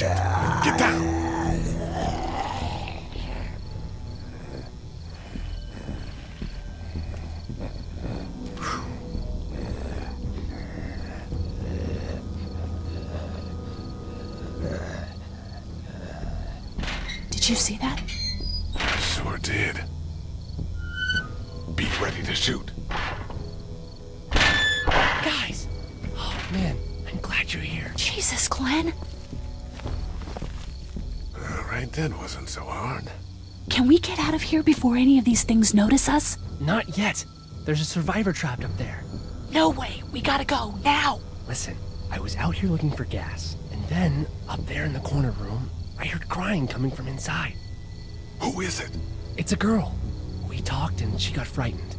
Get down. Here before any of these things notice us? Not yet. There's a survivor trapped up there. No way. We gotta go now. Listen, I was out here looking for gas, and then, up there in the corner room, I heard crying coming from inside. Who is it? It's a girl. We talked and she got frightened.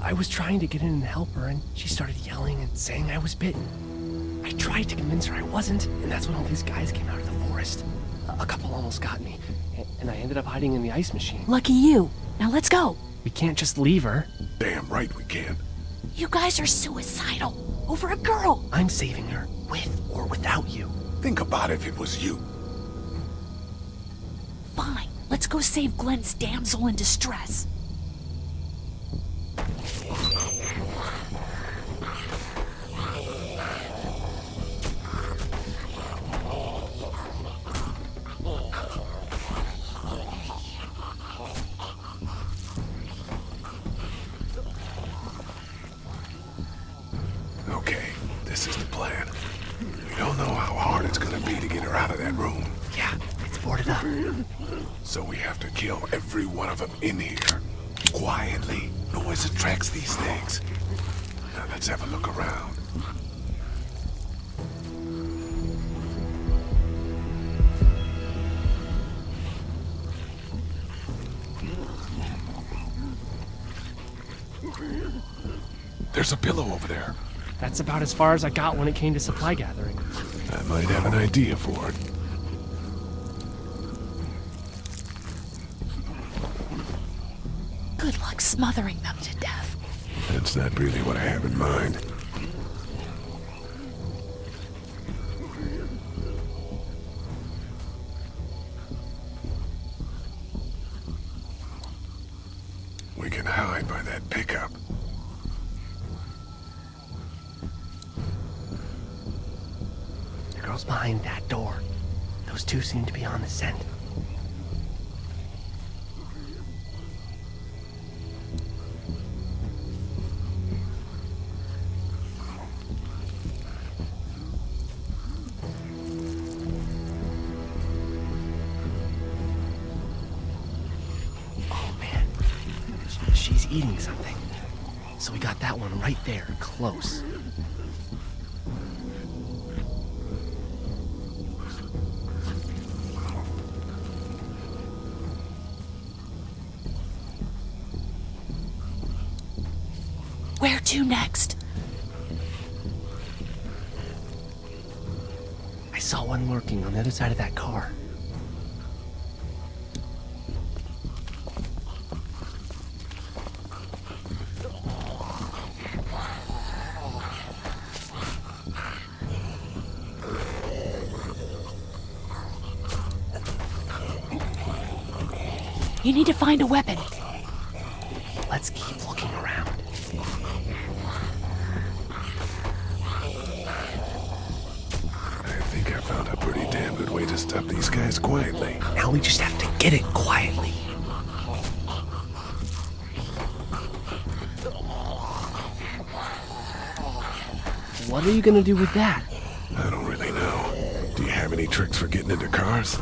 I was trying to get in and help her, and she started yelling and saying I was bitten. I tried to convince her I wasn't, and that's when all these guys came out of the forest. A, a couple almost got me, and I ended up hiding in the ice machine. Lucky you. Now let's go. We can't just leave her. Damn right we can. You guys are suicidal. Over a girl. I'm saving her, with or without you. Think about if it was you. Fine. Let's go save Glenn's damsel in distress. About as far as I got when it came to supply gathering. I might have an idea for it. Good luck smothering them to death. That's not really what I have in mind. We can hide by that pickup. The girl's behind that door. Those two seem to be on the scent. Oh man, she's eating something. So we got that one right there, close. You need to find a weapon. Let's keep looking around. I think I found a pretty damn good way to stop these guys quietly. Now we just have to get it quietly. What are you gonna do with that? I don't really know. Do you have any tricks for getting into cars?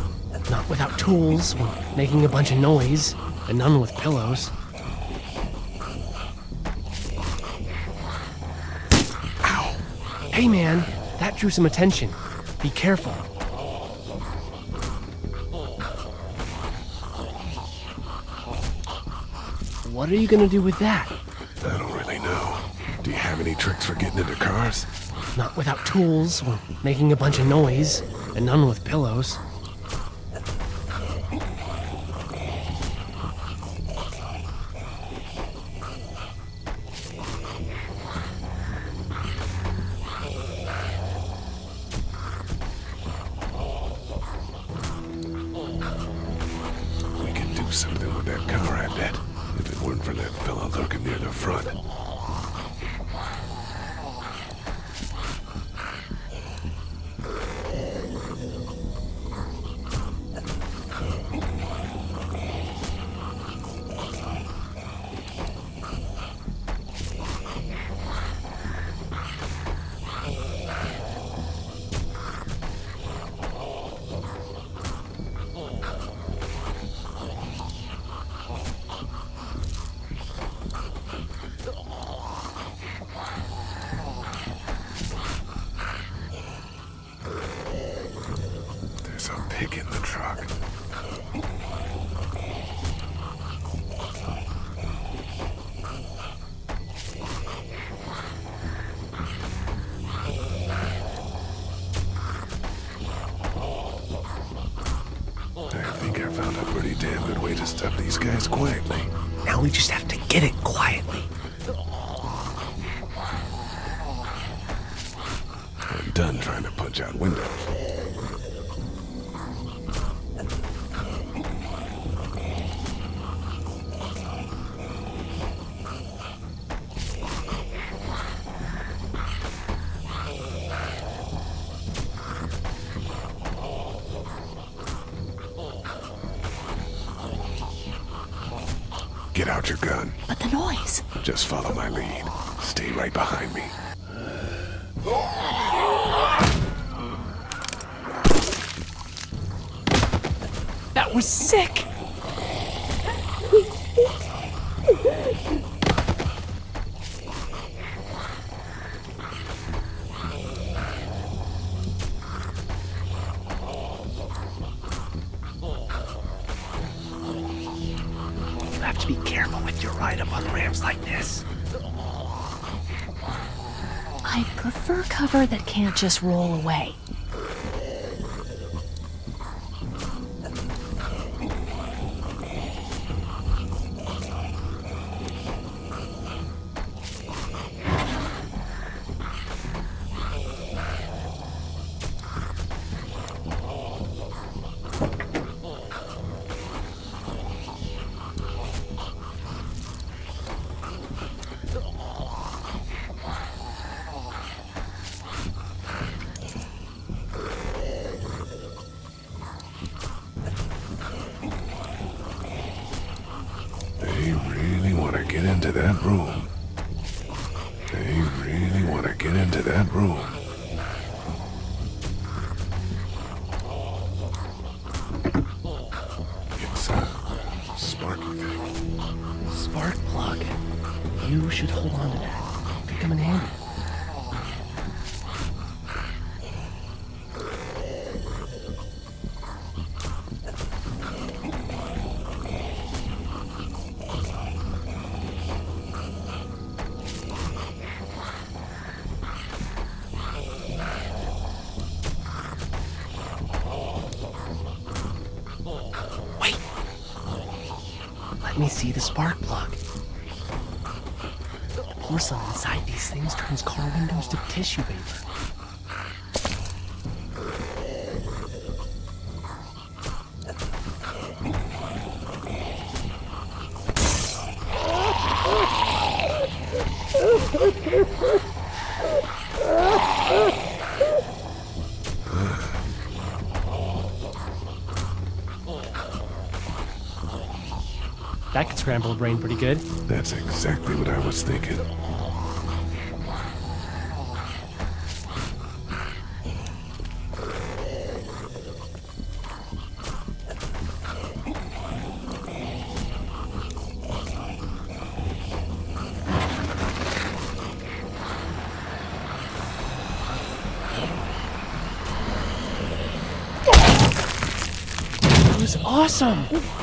Not without tools, or making a bunch of noise, and none with pillows. Ow! Hey man, that drew some attention. Be careful. What are you gonna do with that? I don't really know. Do you have any tricks for getting into cars? Not without tools, or making a bunch of noise, and none with pillows. damn car, I bet. If it weren't for that fella lurking near the front. Done trying to punch out windows. Get out your gun. But the noise. Just follow my lead. Stay right behind me. Prefer cover that can't just roll away. See the spark plug. The porcelain inside these things turns car windows to tissue paper. That could brain pretty good. That's exactly what I was thinking. That was awesome!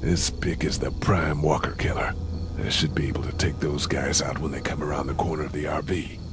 This pick is the prime walker killer. I should be able to take those guys out when they come around the corner of the RV.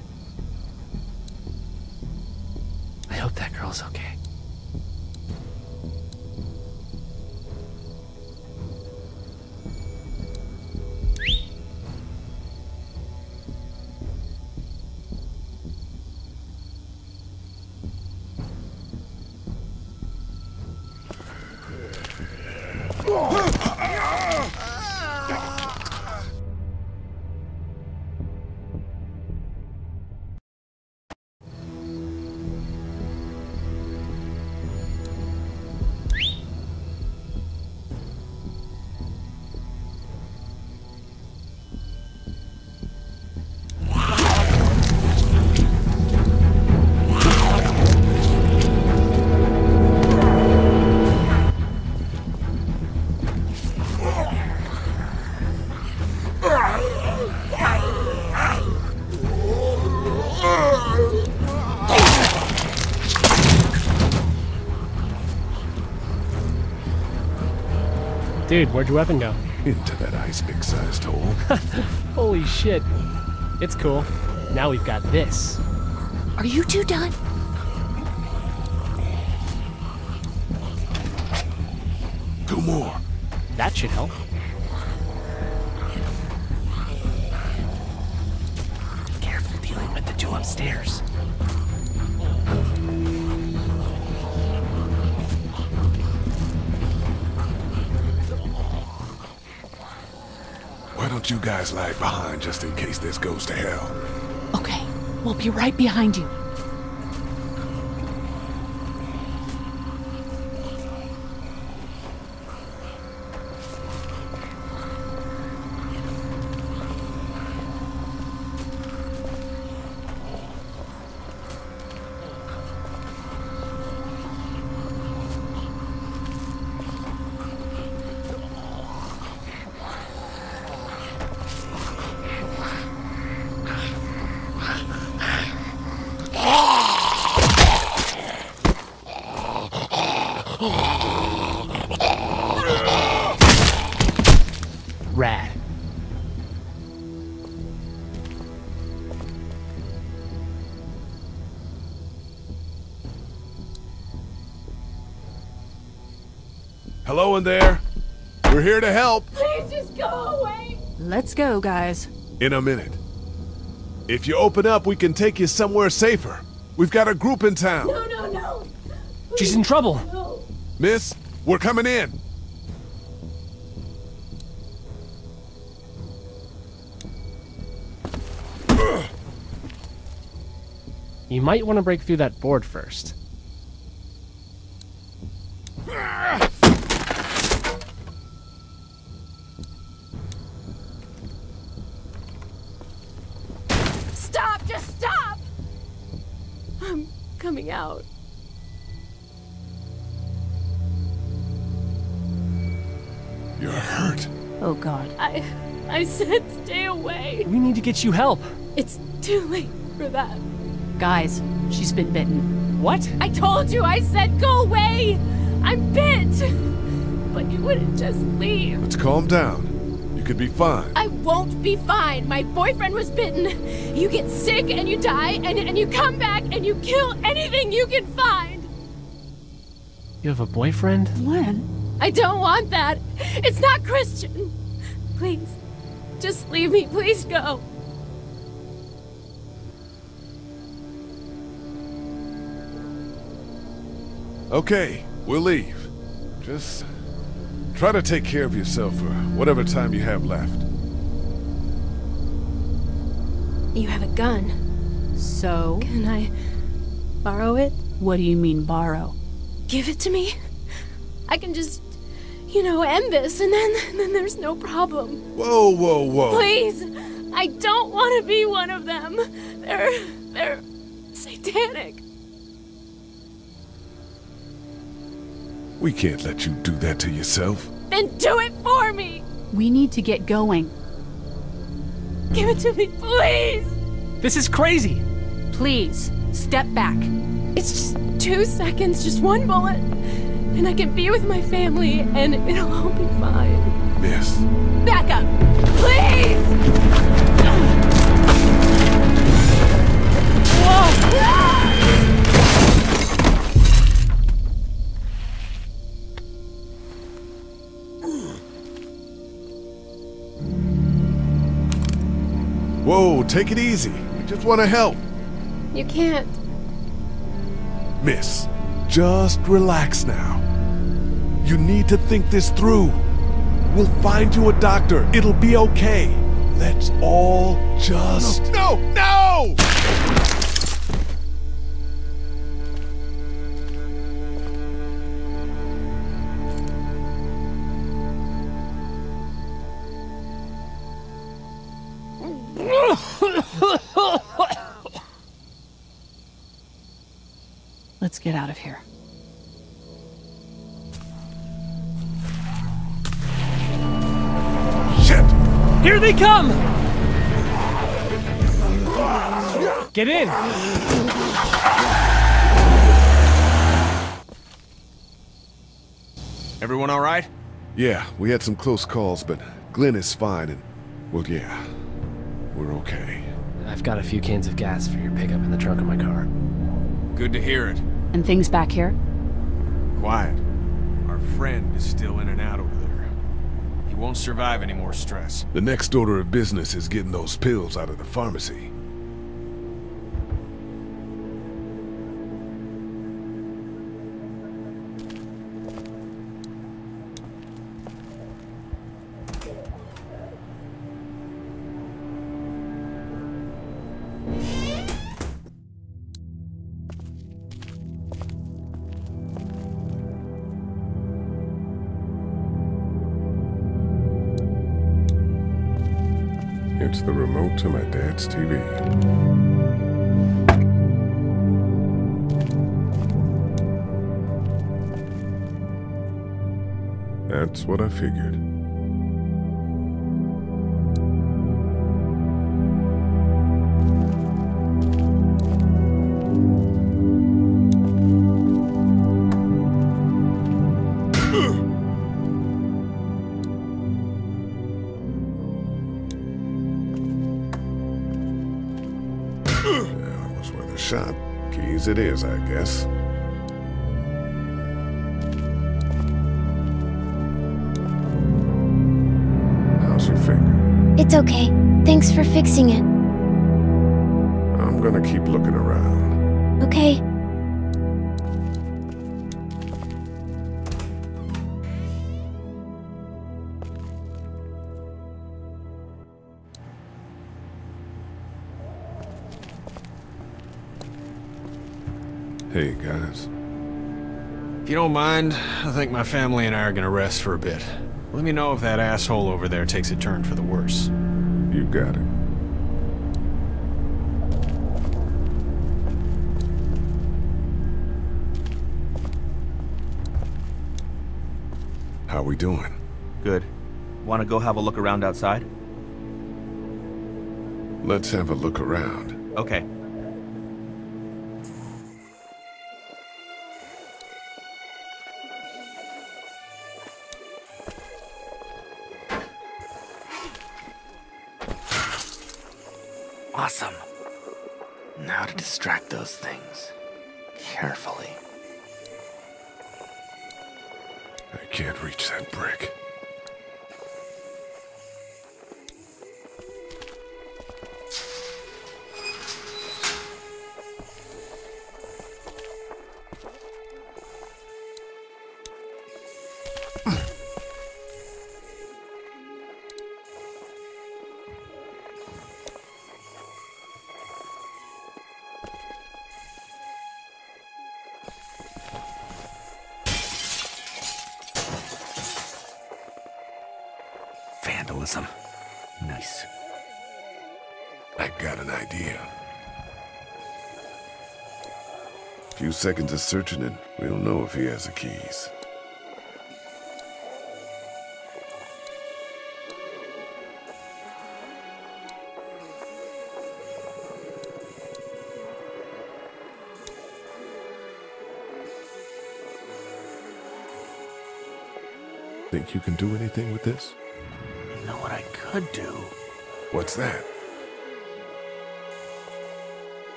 Dude, where'd your weapon go? Into that ice pick sized hole. Holy shit. It's cool. Now we've got this. Are you two done? Two more. That should help. You guys lag behind just in case this goes to hell? Okay, we'll be right behind you. Hello there. We're here to help. Please just go away. Let's go, guys. In a minute. If you open up, we can take you somewhere safer. We've got a group in town. No, no, no. She's in trouble. No. Miss, we're coming in. You might want to break through that board first. Coming out. You're hurt. Oh, God. I I said stay away. We need to get you help. It's too late for that. Guys, she's been bitten. What? I told you I said go away. I'm bit. But you wouldn't just leave. Let's calm down. You could be fine. I won't be fine. My boyfriend was bitten. You get sick and you die, and, and you come back and you kill anything you can find. You have a boyfriend? When? I don't want that. It's not Christian. Please, just leave me. Please go. Okay, we'll leave. Just try to take care of yourself for whatever time you have left. You have a gun. So, Can I borrow it? what do you mean borrow? Give it to me. I can just, you know, end this, and then then there's no problem. Whoa, whoa, whoa. Please, I don't want to be one of them. They're they're satanic. We can't let you do that to yourself. Then do it for me. We need to get going. Give it to me, please. This is crazy. Please, step back. It's just two seconds, just one bullet. and I can be with my family, and it'll all be fine. Miss, Whoa, take it easy. We just want to help. You can't. Miss, just relax now. You need to think this through. We'll find you a doctor. It'll be okay. Let's all just. No, no! Let's get out of here. Shit! Here they come! Get in! Everyone all right? Yeah, we had some close calls, but Glenn is fine and. Well, yeah. We're okay. I've got a few cans of gas for your pickup in the trunk of my car. Good to hear it. And things back here? Quiet. Our friend is still in and out over there. He won't survive any more stress. The next order of business is getting those pills out of the pharmacy. That's what I figured. That was worth a shot. Keys it is, I guess. It's okay. Thanks for fixing it. I'm gonna keep looking around. Okay. Hey, guys. If you don't mind, I think my family and I are gonna rest for a bit. Let me know if that asshole over there takes a turn for the worse. You got it. How are we doing? Good. Want to go have a look around outside? Let's have a look around. Okay. Seconds of searching and we'll know if he has the keys. Think you can do anything with this? You know what I could do? What's that?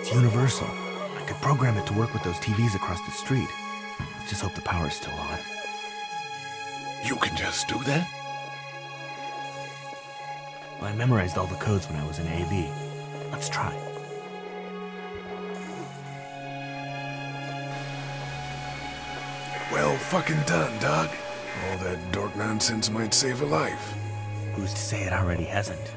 It's universal. I could program it to work with those TVs across the street. Let's just hope the power's still on. You can just do that? Well, I memorized all the codes when I was in AV. Let's try. Well fucking done, Doug. All that dork nonsense might save a life. Who's to say it already hasn't?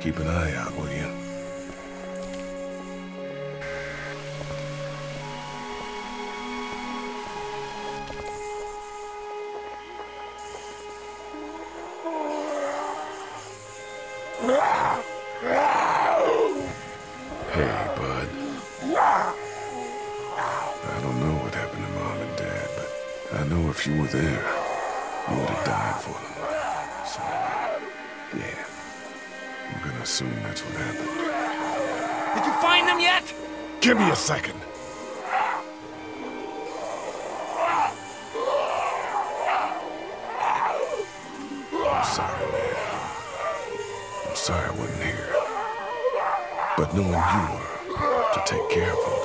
Keep an eye out, will you? Hey, bud. I don't know what happened to Mom and Dad, but I know if you were there, you would have died for them. Assume that's what happened. Did you find them yet? Give me a second. I'm sorry, man. I'm sorry I wasn't here. But knowing you were to take care of them,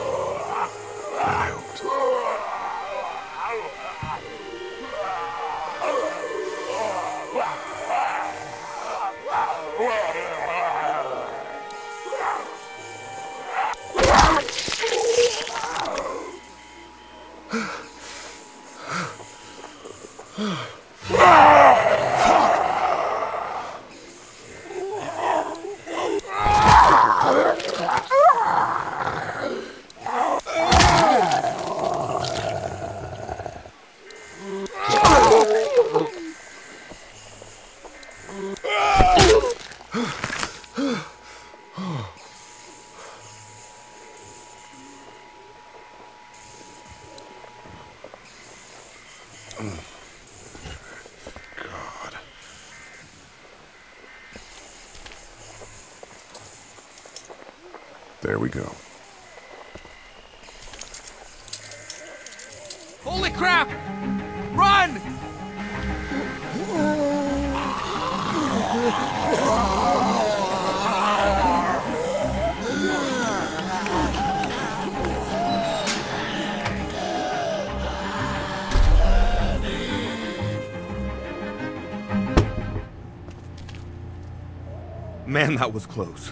Man, that was close.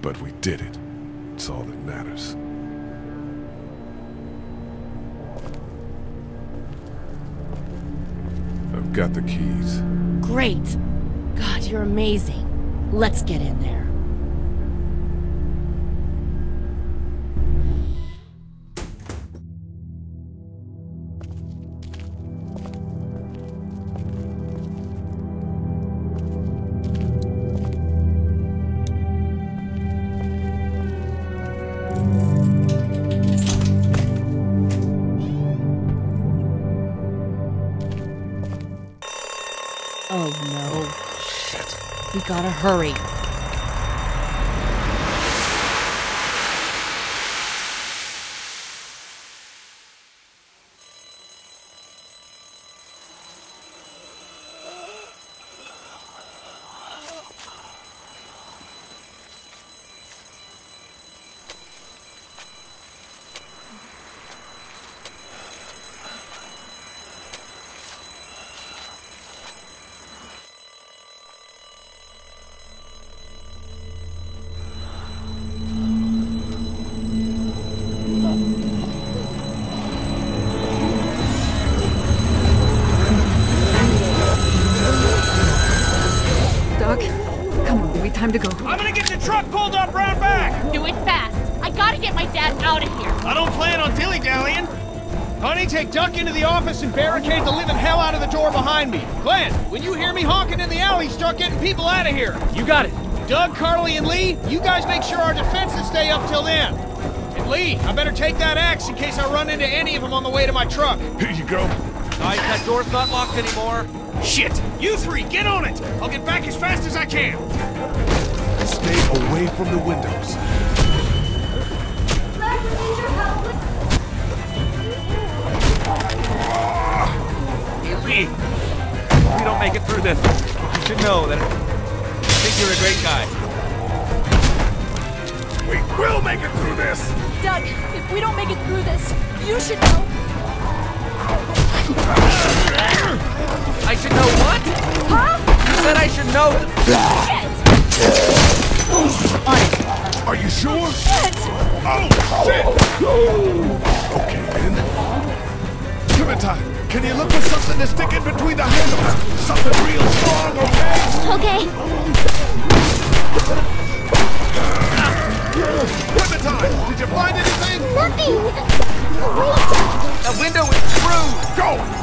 But we did it. It's all that matters. I've got the keys. Great. God, you're amazing. Let's get in there. Gotta hurry. Time to go. I'm gonna get the truck pulled up round back! Do it fast. I gotta get my dad out of here. I don't plan on dilly-dallying. Honey, take Duck into the office and barricade the living hell out of the door behind me. Glenn, when you hear me honking in the alley, start getting people out of here. You got it. Doug, Carley, and Lee, you guys make sure our defenses stay up till then. And Lee, I better take that axe in case I run into any of them on the way to my truck. Here you go. Guys, that door's not locked anymore. Shit! You three, get on it! I'll get back as fast as I can. Stay away from the windows. Hey, if we don't make it through this, you should know that I think you're a great guy. We will make it through this! Doug, if we don't make it through this, you should know. I should know what? Huh? You said I should know. Are you sure? Shit! Oh, shit! Okay, then. Clementine, can you look for something to stick in between the handles? Something real strong, okay? Okay. Clementine, did you find anything? Nothing. Wait. The window is through. Go!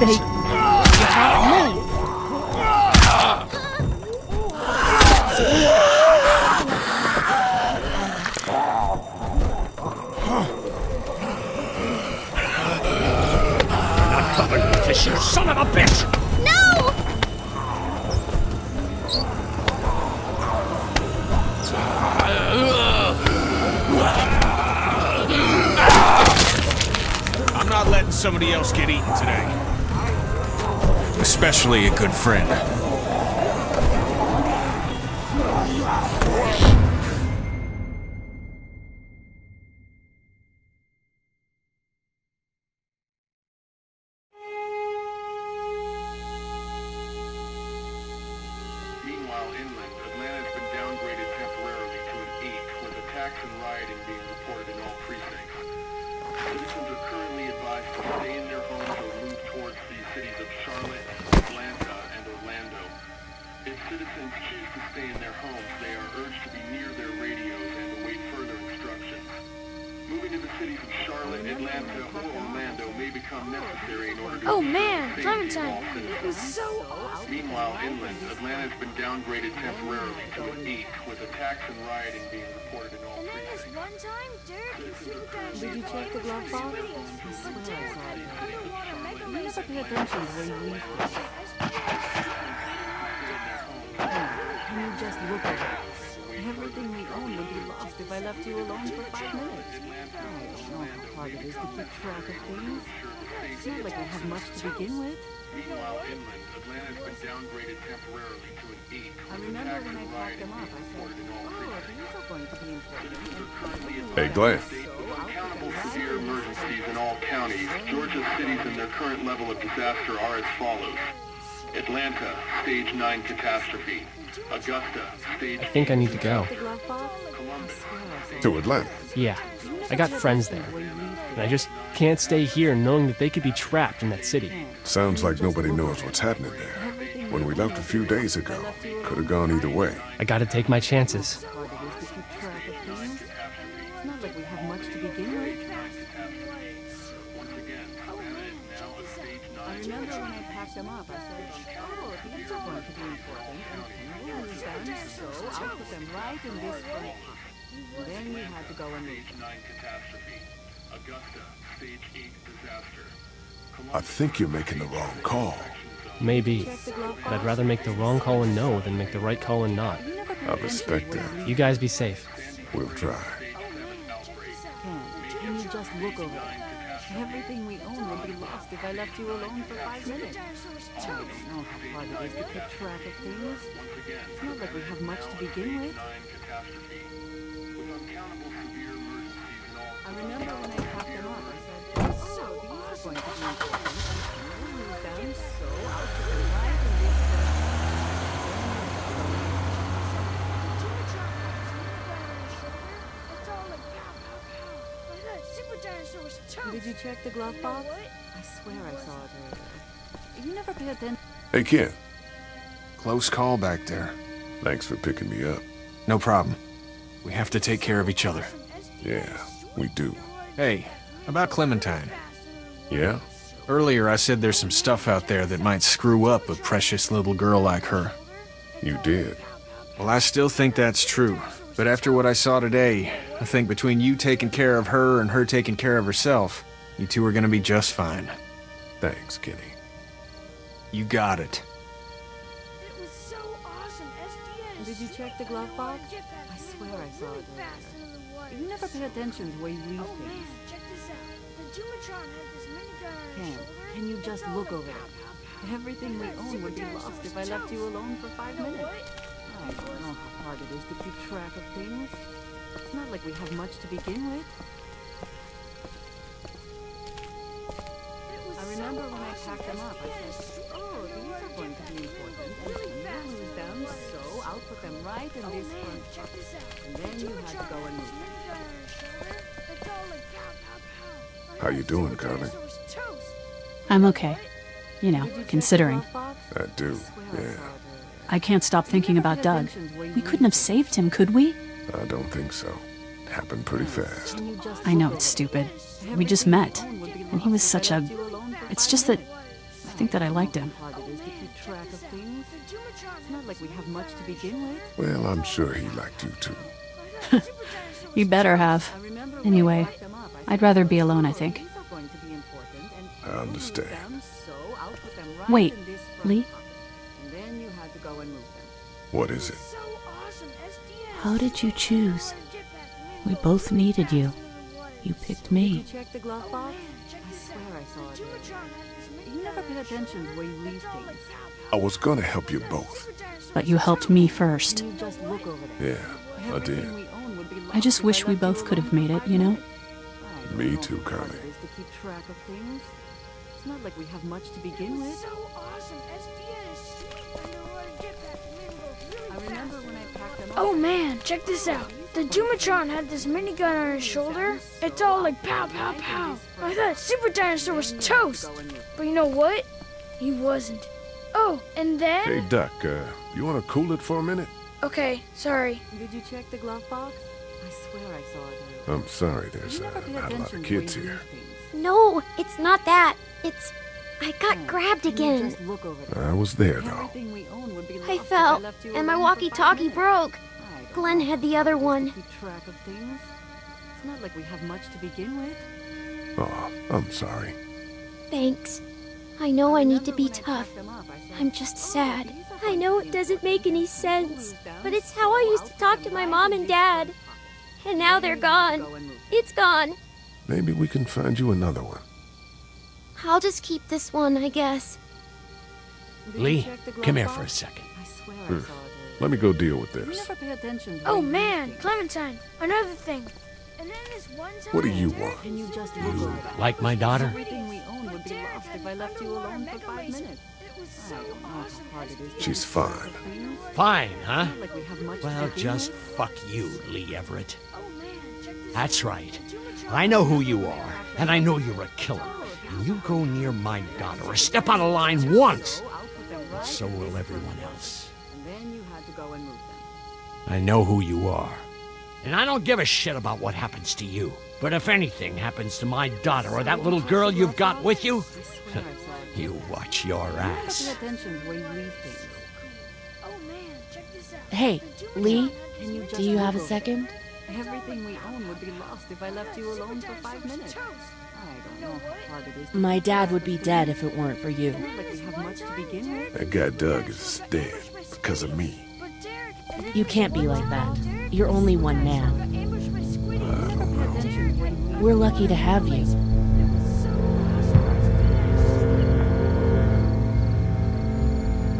They. They. got me. This you son of a bitch! No! I'm not letting somebody else get eaten today. Especially a good friend. Oh, man, the safety of Clementine. all citizens. Meanwhile, inland, Atlanta has been downgraded temporarily to an 8, with attacks and rioting being reported in all and precincts. one time, Dirk, Did you check the glove box? I swear I saw it. You never pay attention when you leave things. Can you just look at it? Everything we own would be lost if I left you alone for five minutes. I don't know how hard it is to keep track of things. It's not like we have much to begin with. Meanwhile, inland, Atlanta has been downgraded temporarily to an 8, I remember when I and packed rioting them up, I being said, reported in all oh, precincts. these are going to be important. Hey, Glenn. Accountable severe emergencies in all counties, Georgia's cities and their current level of disaster are as follows. Atlanta, stage 9 catastrophe. Augusta, stage I think I need to go. The glove box? I swear I saw To Atlanta. Yeah, I got friends there. And I just can't stay here knowing that they could be trapped in that city. Sounds like nobody knows what's happening there. When we left a few days ago, could have gone either way. I gotta take my chances. hard it is to keep track of things. It's not like we have much to begin with. I remember when I packed them up, I said, oh, these are going to be important, and can we use them? So I'll put them right in this front pocket. And then we had to go and move them. I think you're making the wrong call. Maybe. But I'd rather make the wrong call and no than make the right call and not. I respect that. You guys be safe. We'll try. Can you just look over? Everything we own would be lost if I left you alone for five minutes. I don't know how hard it is to keep track of things. It's not like we have much to begin with. I remember when I are going to be important. And we'll use them, so I'll put right in this Did you check the glove box? I swear I saw it earlier. You never pay attention. Hey, Ken. Close call back there. Thanks for picking me up. No problem. We have to take care of each other. Yeah, we do. Hey, about Clementine. Yeah? Earlier I said there's some stuff out there that might screw up a precious little girl like her. You did. Well, I still think that's true. But after what I saw today, I think between you taking care of her and her taking care of herself, you two are gonna be just fine. Thanks, Kenny. You got it. It was so awesome, SDS. Did you check the glove box? I swear I saw it earlier. You never pay attention to the way you leave things. Ken, can you just look over there? Everything we own would be lost if I left you alone for five minutes. I don't know how hard it is to keep track of things. It's not like we have much to begin with. I remember when I packed them up, I said, oh, these are going to be important, and we'll lose them, so I'll put them right in this box. And then you had to go and move them. How are you doing, Connie? I'm okay. You know, considering. I do, yeah. I can't stop thinking about Doug. We couldn't have saved him, could we? I don't think so. It happened pretty fast. I know it's stupid. We just met. And he was such a. It's just that. I think that I liked him. Hard it is to keep track of things. It's not like we have much to begin with. Well, I'm sure he liked you too. You better have. Anyway, I'd rather be alone, I think. I understand. Wait, Lee? And then you had to go and move them. What is it? How did you choose? We both needed you. You picked Did you me. check the glove box? I swear I saw it. You never pay attention to the you leave things. I was gonna help you both. But you helped me first. You just look over there. Yeah, I did. I just wish we both could have made it, you know? Me too, Connie. It's not like we have much to begin with. I remember when I packed them. Oh man, check this out. The Dumatron had this minigun on his shoulder. It's all like pow, pow, pow. I thought Super Dinosaur was toast. But you know what? He wasn't. Oh, and then. Hey, Duck, uh, you wanna cool it for a minute? Okay, sorry. Did you check the glove box? I swear I saw it. I'm sorry, there's uh, not a lot of kids here. No, it's not that. It's. I got grabbed again. I was there, though. I fell, and my walkie talkie broke. Glenn had the other one. Keep track of things. It's not like we have much to begin with. Oh, I'm sorry. Thanks. I know I need to be tough. I'm just sad. I know it doesn't make any sense, but it's how I used to talk to my mom and dad. And now they're gone. It's gone. Maybe we can find you another one. I'll just keep this one, I guess. Lee, come here for a second. Hmm. Let me go deal with this. never pay attention. to Oh man. Clementine, another thing. And then this one time. What do you want? Can you just look? Like my daughter? Everything we own would be lost if I left you alone for five minutes. I don't know how hard it is to She's keep track of fine. Fine, huh? Not like we have much to Well, just fuck you, Lee Everett. That's right. I know who you are, and I know you're a killer. And you go near my daughter or step out of line once, and so will everyone else. And then you had to go and move them. I know who you are. And I don't give a shit about what happens to you. But if anything happens to my daughter or that little girl you've got with you, you watch your ass. pay attention to when you leave things. Oh man, check this out. Hey, Lee, Can you just do you have a second? Everything we own would be lost if I left you alone for five minutes. I don't know how hard it is My dad would be dead if it weren't for you. It's not like we have much to begin with. That guy Doug is dead because of me. You can't be like that. You're only one man. We're lucky to have you.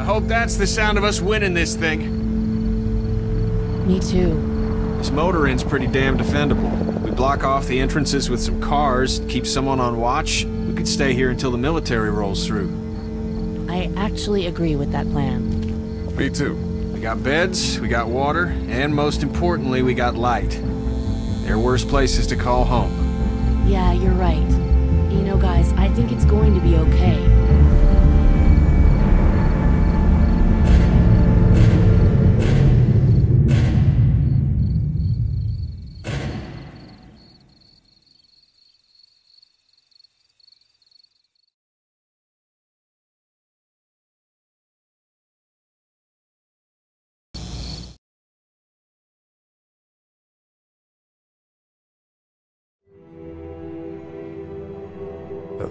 I hope that's the sound of us winning this thing. Me too. This motor inn's pretty damn defendable. We block off the entrances with some cars, keep someone on watch. We could stay here until the military rolls through. I actually agree with that plan. Me too. We got beds, we got water, and most importantly, we got light. There are worse places to call home. Yeah, you're right. You know, guys, I think it's going to be okay.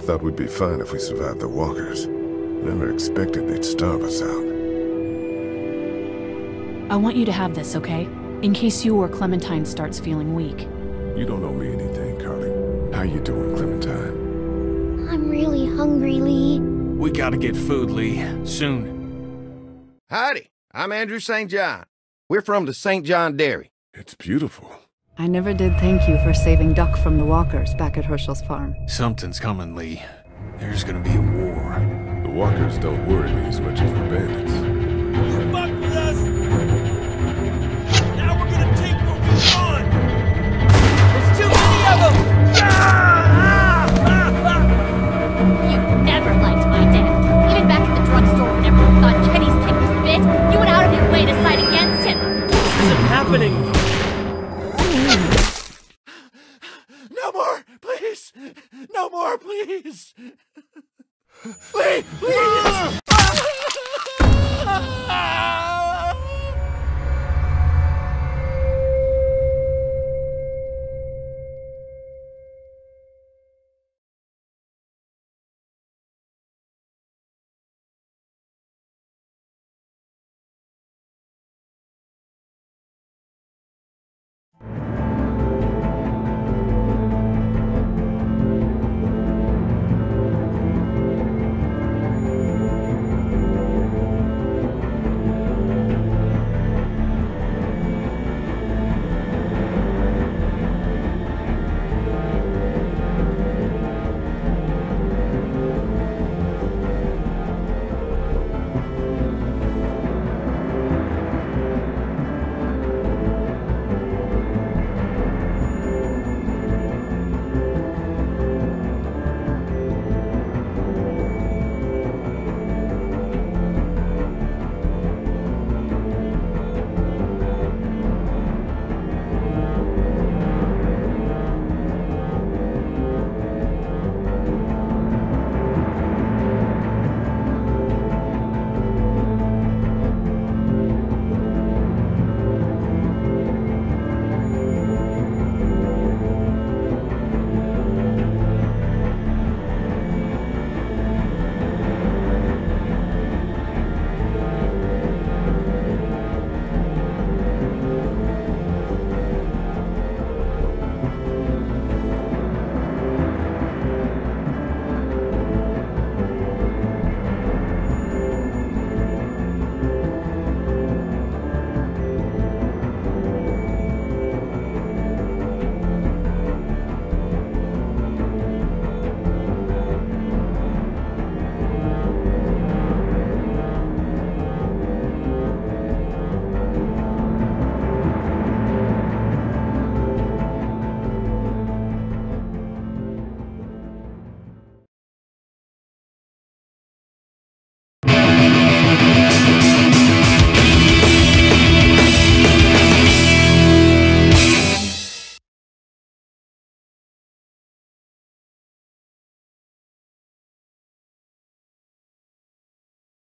Thought we'd be fine if we survived the walkers. Never expected they'd starve us out. I want you to have this, okay? In case you or Clementine starts feeling weak. You don't owe me anything, Carley. How you doing, Clementine? I'm really hungry, Lee. We gotta get food, Lee. Soon. Howdy, I'm Andrew St. John. We're from the St. John Dairy. It's beautiful. I never did thank you for saving Duck from the walkers back at Hershel's farm. Something's coming, Lee. There's gonna be a war. The walkers don't worry me as much as the bandits. No more, please! please, please!